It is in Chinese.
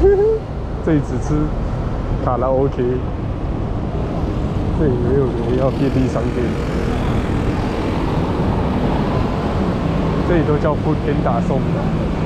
这里只吃卡拉 OK，这里没有人要便利商店，这里都叫不天打送的。